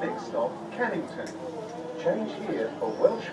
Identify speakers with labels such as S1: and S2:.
S1: Next stop, Cannington. Change here for Welsh